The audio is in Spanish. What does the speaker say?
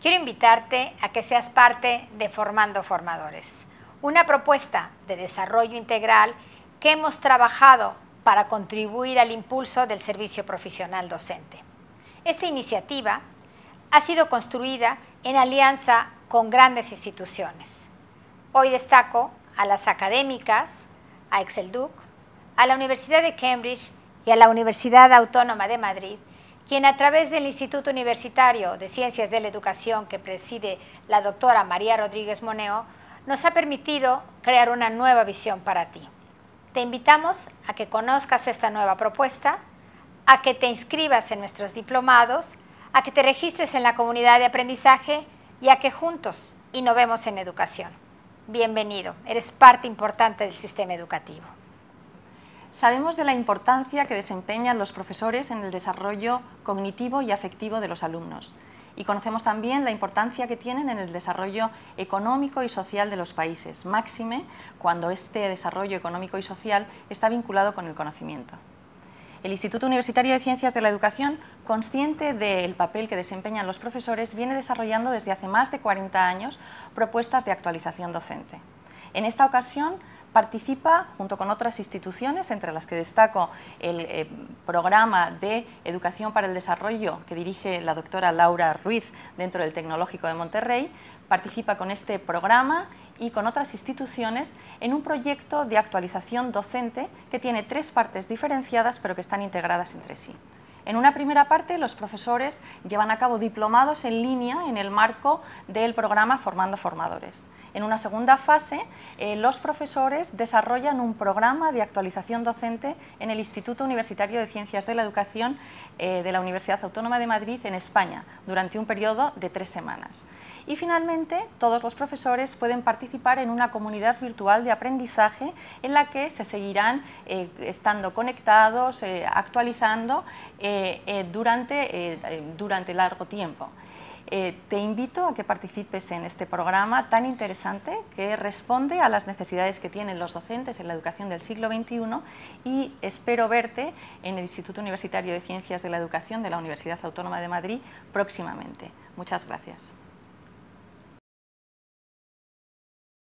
quiero invitarte a que seas parte de Formando Formadores, una propuesta de desarrollo integral que hemos trabajado para contribuir al impulso del servicio profesional docente. Esta iniciativa ha sido construida en alianza con grandes instituciones. Hoy destaco a las académicas, a Excelduc, a la Universidad de Cambridge y a la Universidad Autónoma de Madrid, quien a través del Instituto Universitario de Ciencias de la Educación que preside la doctora María Rodríguez Moneo, nos ha permitido crear una nueva visión para ti. Te invitamos a que conozcas esta nueva propuesta, a que te inscribas en nuestros diplomados, a que te registres en la comunidad de aprendizaje y a que juntos innovemos en educación. Bienvenido, eres parte importante del sistema educativo. Sabemos de la importancia que desempeñan los profesores en el desarrollo cognitivo y afectivo de los alumnos y conocemos también la importancia que tienen en el desarrollo económico y social de los países, máxime cuando este desarrollo económico y social está vinculado con el conocimiento. El Instituto Universitario de Ciencias de la Educación, consciente del papel que desempeñan los profesores, viene desarrollando desde hace más de 40 años propuestas de actualización docente. En esta ocasión participa junto con otras instituciones, entre las que destaco el eh, programa de Educación para el Desarrollo que dirige la doctora Laura Ruiz dentro del Tecnológico de Monterrey, participa con este programa y con otras instituciones en un proyecto de actualización docente que tiene tres partes diferenciadas pero que están integradas entre sí. En una primera parte, los profesores llevan a cabo diplomados en línea en el marco del programa Formando Formadores. En una segunda fase, eh, los profesores desarrollan un programa de actualización docente en el Instituto Universitario de Ciencias de la Educación eh, de la Universidad Autónoma de Madrid en España durante un periodo de tres semanas. Y finalmente, todos los profesores pueden participar en una comunidad virtual de aprendizaje en la que se seguirán eh, estando conectados, actualizando durante, durante largo tiempo. Eh, te invito a que participes en este programa tan interesante que responde a las necesidades que tienen los docentes en la educación del siglo XXI y espero verte en el Instituto Universitario de Ciencias de la Educación de la Universidad Autónoma de Madrid próximamente. Muchas gracias.